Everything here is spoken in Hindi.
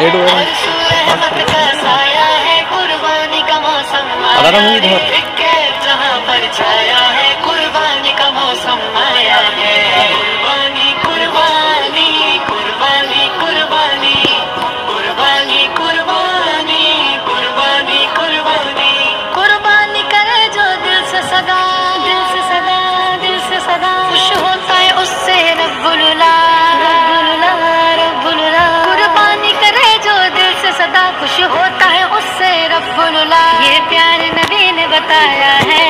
लेट हो गया अलार्म हुई बहुत ये प्यार नवीन ने बताया है।